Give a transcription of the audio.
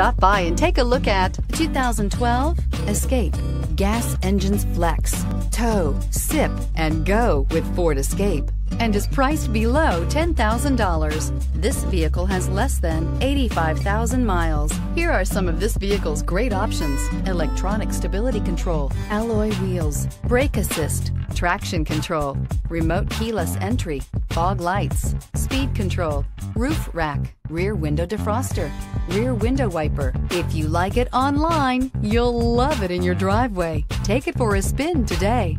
Stop by and take a look at 2012 Escape. Gas engines flex, tow, sip, and go with Ford Escape and is priced below $10,000. This vehicle has less than 85,000 miles. Here are some of this vehicle's great options. Electronic stability control, alloy wheels, brake assist, traction control, remote keyless entry, fog lights, speed control, roof rack, rear window defroster, rear window wiper. If you like it online, you'll love it in your driveway. Take it for a spin today.